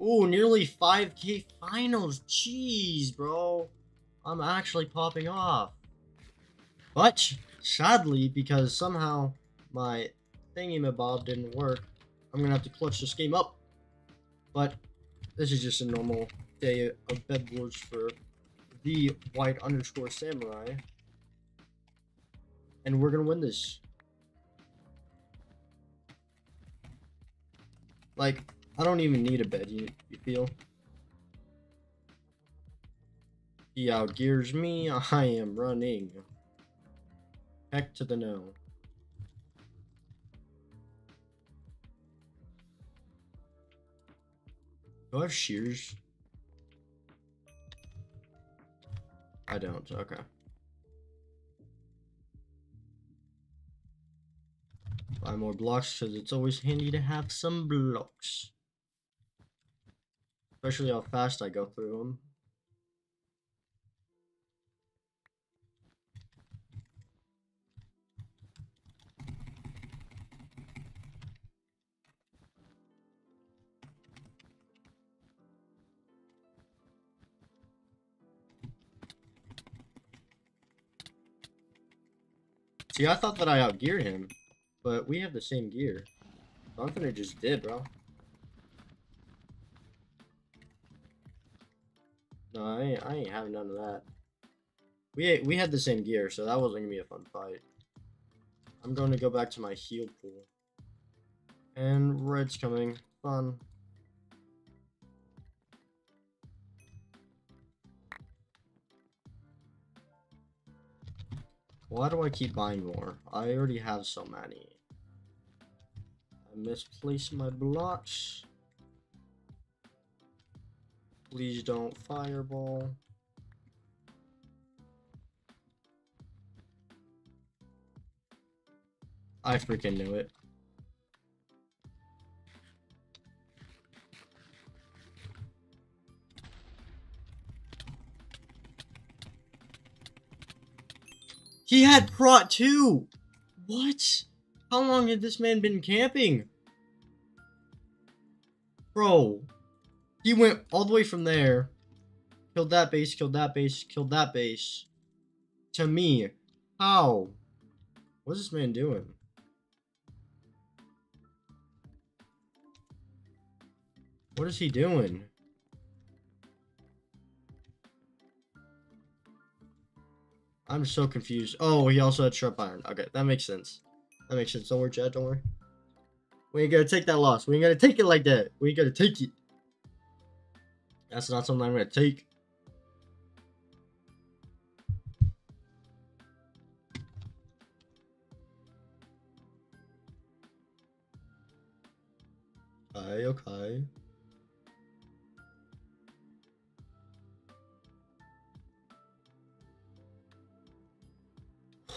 Ooh, nearly 5k finals. Jeez, bro. I'm actually popping off. But, sadly, because somehow my thingy-mabob didn't work, I'm going to have to clutch this game up. But, this is just a normal day of Bed Wars for the white underscore samurai. And we're going to win this. Like, I don't even need a bed, you, you feel? He outgears me. I am running. Heck to the no. Do I have shears? I don't. Okay. Buy more blocks because it's always handy to have some blocks. Especially how fast I go through them. See, I thought that I outgeared him, but we have the same gear. I'm gonna just did, bro. No, I ain't, I ain't having none of that. We we had the same gear, so that wasn't gonna be a fun fight. I'm going to go back to my heal pool. And red's coming. Fun. Why do I keep buying more? I already have so many. I misplaced my blocks. Please don't fireball. I freaking knew it. He had prot too! What? How long had this man been camping? Bro. He went all the way from there. Killed that base, killed that base, killed that base. To me. How? What's this man doing? What is he doing? I'm so confused. Oh, he also had sharp iron. Okay, that makes sense. That makes sense. Don't worry, Chad. Don't worry. We ain't gonna take that loss. We ain't gonna take it like that. We ain't gonna take it. That's not something I'm gonna take. Okay, okay.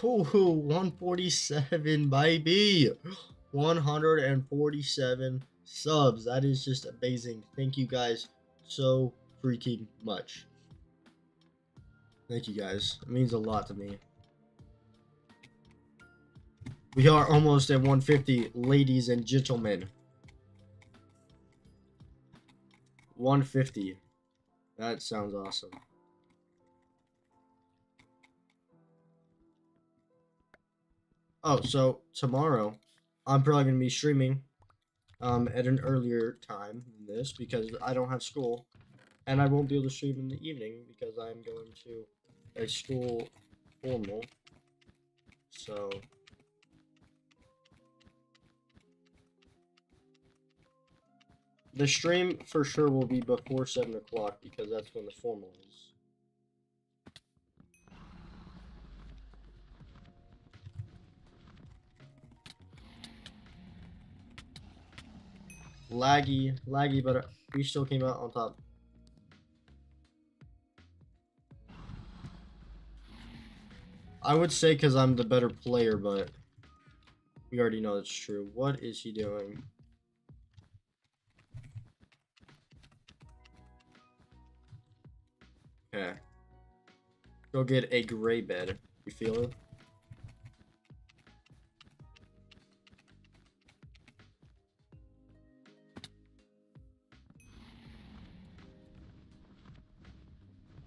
Ooh, 147, baby. 147 subs. That is just amazing. Thank you guys so freaking much. Thank you guys. It means a lot to me. We are almost at 150, ladies and gentlemen. 150. That sounds awesome. Oh, so tomorrow I'm probably gonna be streaming um at an earlier time than this because I don't have school and I won't be able to stream in the evening because I'm going to a school formal. So the stream for sure will be before seven o'clock because that's when the formal is. Laggy, laggy, but we still came out on top. I would say because I'm the better player, but we already know that's true. What is he doing? Okay. Go get a gray bed. You feel it?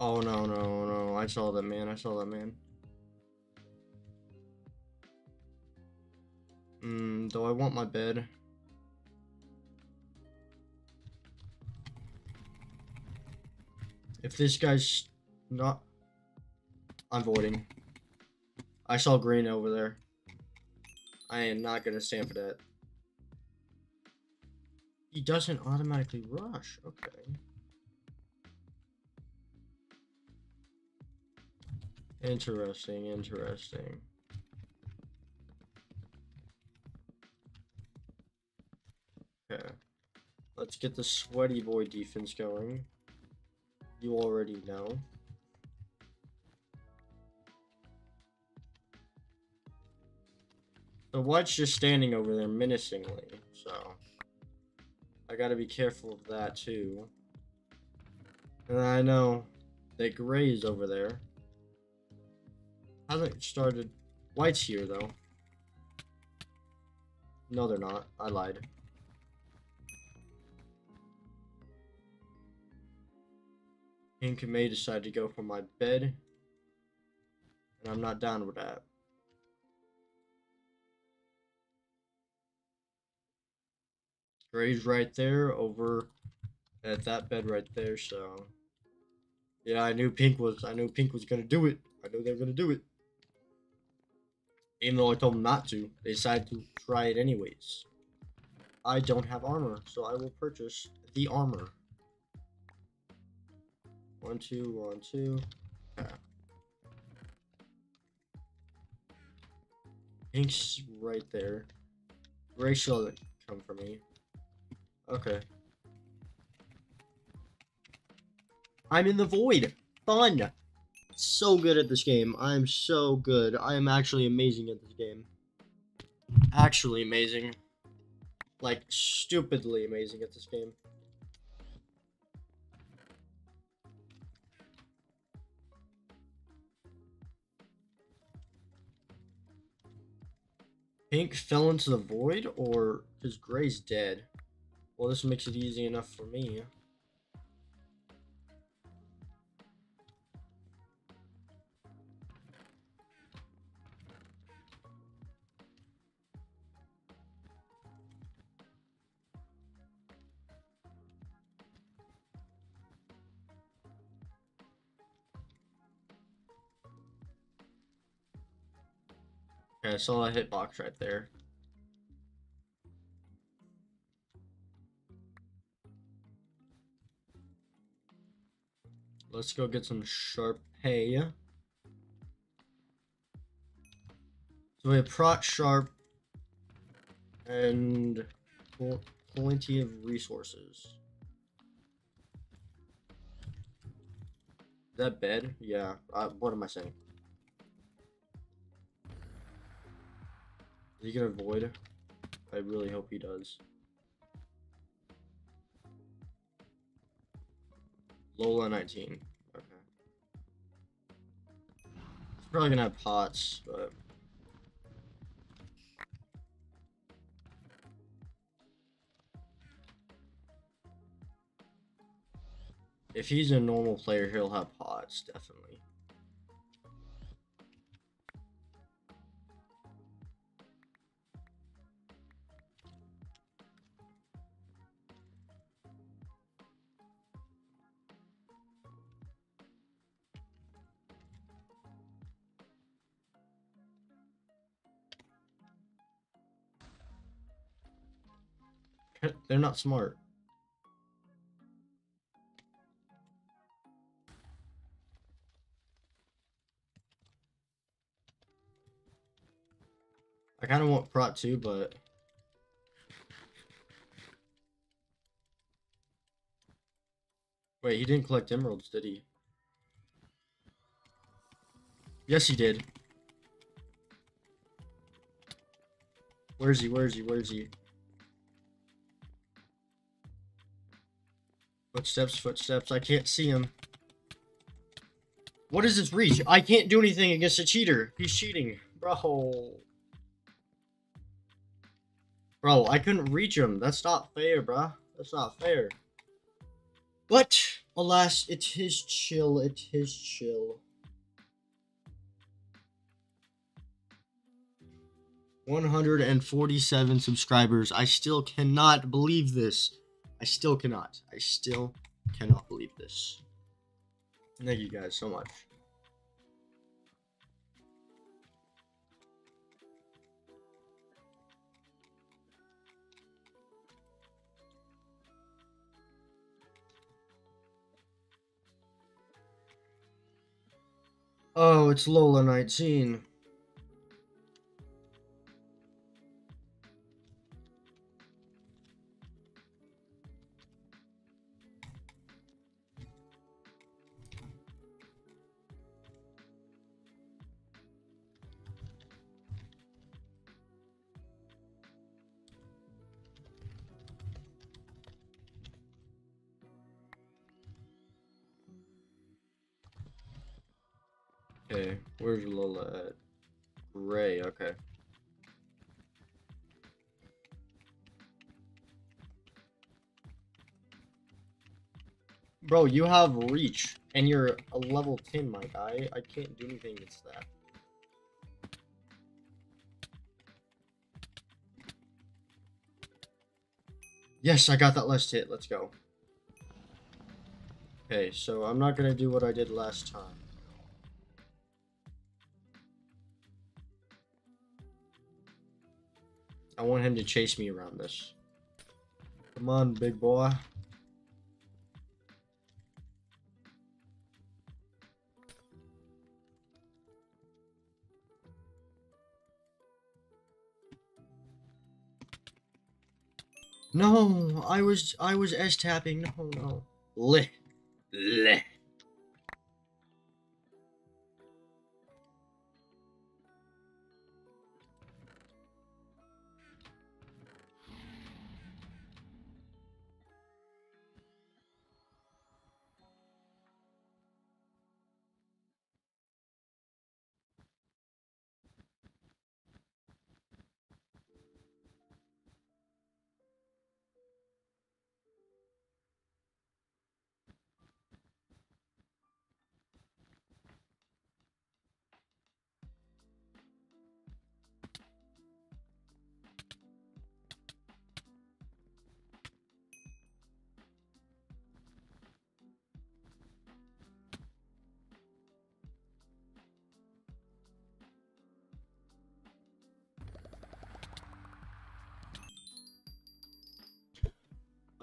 Oh no no no! I saw that man. I saw that man. Hmm. Do I want my bed? If this guy's not, I'm voiding. I saw green over there. I am not gonna stand for that. He doesn't automatically rush. Okay. Interesting, interesting. Okay. Let's get the sweaty boy defense going. You already know. The white's just standing over there menacingly, so I gotta be careful of that too. And I know that gray's over there. Hasn't started. White's here though. No, they're not. I lied. Pink may decide to go for my bed. And I'm not down with that. Gray's right there over at that bed right there, so yeah, I knew Pink was I knew Pink was gonna do it. I knew they were gonna do it. Even though I told them not to, they decided to try it anyways. I don't have armor, so I will purchase the armor. One, two, one, two. Pink's right there. Should come for me. Okay. I'm in the void. Fun. So good at this game. I'm so good. I am actually amazing at this game. Actually amazing. Like, stupidly amazing at this game. Pink fell into the void, or is Gray's dead? Well, this makes it easy enough for me. I saw a hitbox right there. Let's go get some sharp hay. So we have Prot Sharp and pl- plenty of resources. Is that bed? Yeah. Uh, what am I saying? Is he gonna avoid? I really hope he does. Lola 19. Okay. He's probably gonna have pots, but. If he's a normal player, he'll have pots, definitely. They're not smart. I kind of want Prot too, but... Wait, he didn't collect emeralds, did he? Yes, he did. Where's he? Where's he? Where's he? Footsteps, footsteps. I can't see him. What is his reach? I can't do anything against a cheater. He's cheating. Bro. Bro, I couldn't reach him. That's not fair, bro. That's not fair. But, alas, it is his chill. It is his chill. 147 subscribers. I still cannot believe this. I still cannot. I still cannot believe this. Thank you guys so much. Oh, it's Lola 19. Okay, where's Lola at? Ray, okay. Bro, you have reach, and you're a level 10, my guy. I can't do anything against that. Yes, I got that last hit. Let's go. Okay, so I'm not gonna do what I did last time. I want him to chase me around this. Come on, big boy. No, I was I was S tapping. No, no. Leh. Leh.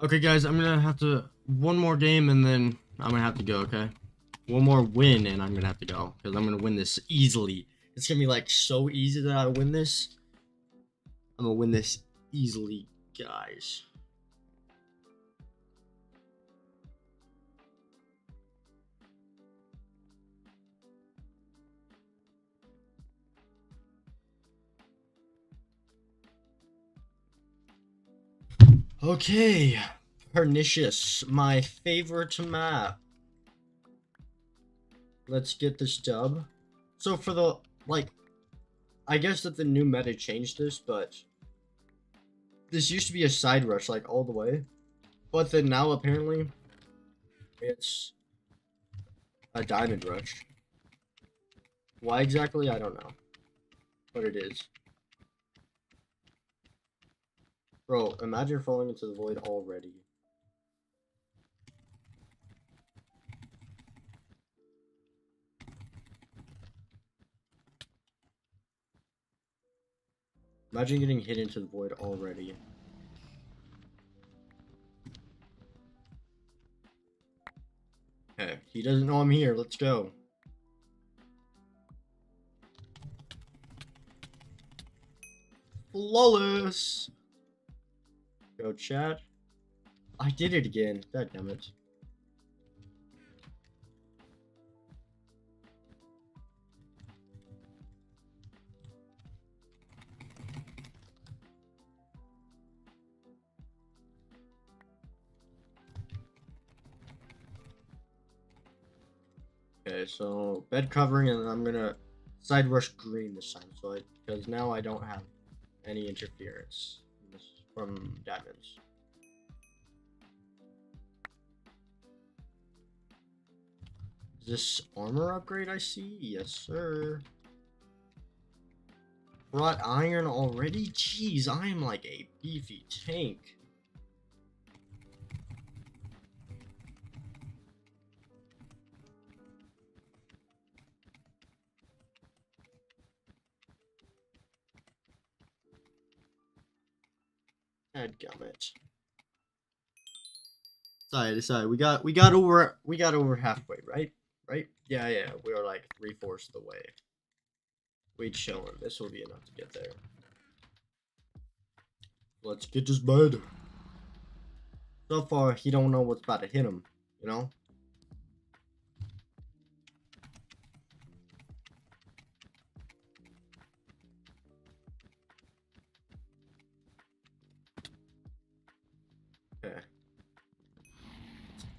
Okay, guys, I'm gonna have to one more game and then I'm gonna have to go. Okay, one more win and I'm gonna have to go because I'm gonna win this easily. It's gonna be like so easy that I win this. I'm gonna win this easily, guys. Okay, Pernicious, my favorite map. Let's get this dub. So for the, like, I guess that the new meta changed this, but this used to be a side rush, like, all the way. But then now, apparently, it's a diamond rush. Why exactly, I don't know. But it is. Bro, imagine falling into the void already. Imagine getting hit into the void already. Okay, he doesn't know I'm here. Let's go. Flawless! Go chat. I did it again. God damn it. Okay, so bed covering, and I'm gonna side rush green this time, so I because now I don't have any interference from diamonds. Is this armor upgrade I see? Yes, sir. Brought iron already? Jeez, I am like a beefy tank. Dadgummit. Sorry, sorry. We got we got over we got over halfway, right? Right? Yeah, yeah. We're like three fourths of the way. We chilling. This will be enough to get there. Let's get this bed. So far, he don't know what's about to hit him. You know?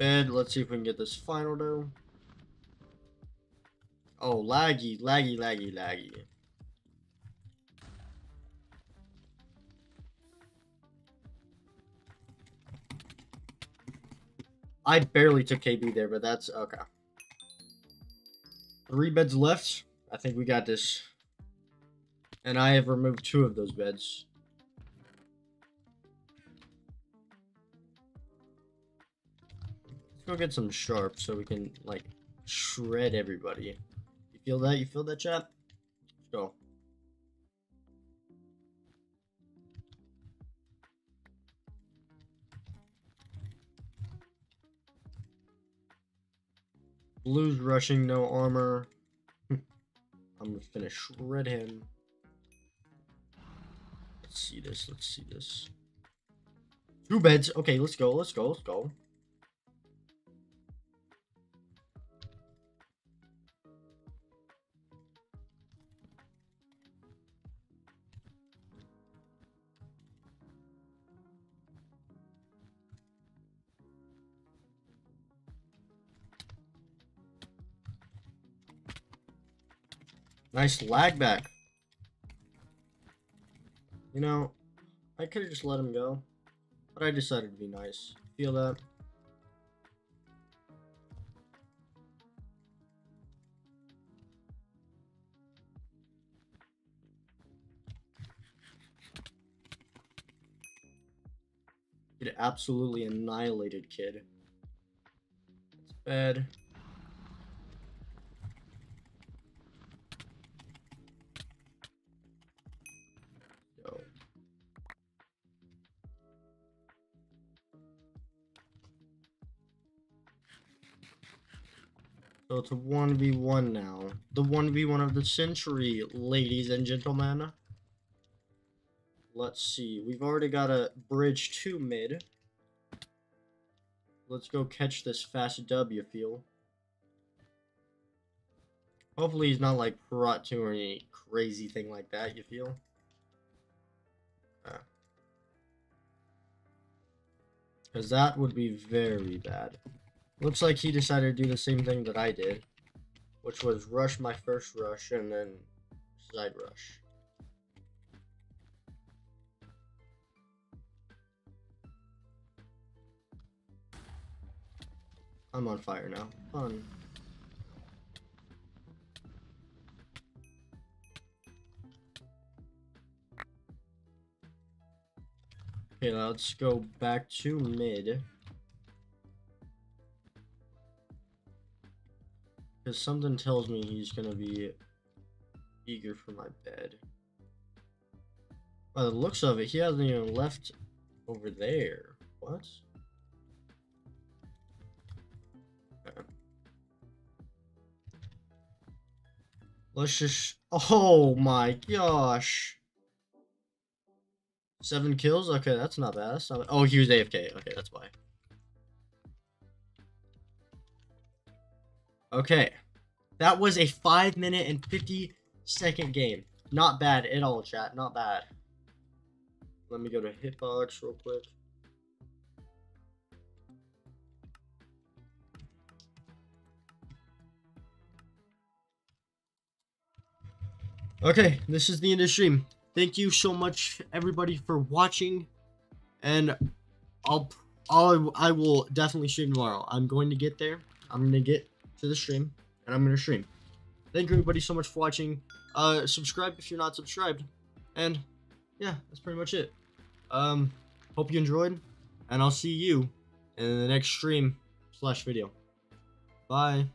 Let's see if we can get this final though. Oh, laggy, laggy, laggy, laggy. I barely took KB there, but that's okay. Three beds left. I think we got this. And I have removed two of those beds. Let's go get some sharp so we can, like, shred everybody. You feel that? You feel that, chat? Let's go. Blue's rushing, no armor. I'm just gonna shred him. Let's see this, let's see this. Two beds. Okay, let's go, let's go, let's go. Nice lag back. You know, I could have just let him go, but I decided to be nice. Feel that? Get absolutely annihilated, kid. It's bad. So it's a 1v1 now. The 1v1 of the century, ladies and gentlemen. Let's see. We've already got a bridge to mid. Let's go catch this fast W feel. Hopefully he's not like Prot 2 or any crazy thing like that, you feel? Ah. Because that would be very bad. Looks like he decided to do the same thing that I did. Which was rush my first rush and then side rush. I'm on fire now. Fun. Okay, let's go back to mid. Because something tells me he's gonna be eager for my bed. By the looks of it, he hasn't even left over there. What? Let's just. Oh my gosh. Seven kills? Okay, that's not bad. That's not. Oh, he was AFK. Okay, that's why. Okay. That was a 5 minute and 50 second game. Not bad at all, chat. Not bad. Let me go to Hitbox real quick. Okay, this is the end of the stream. Thank you so much, everybody, for watching. And I'll, I'll, I will definitely stream tomorrow. I'm going to get there. I'm going to get to the stream, and I'm going to stream. Thank you, everybody, so much for watching. Uh, subscribe if you're not subscribed. And, yeah, that's pretty much it. Um, hope you enjoyed, and I'll see you in the next stream slash video. Bye.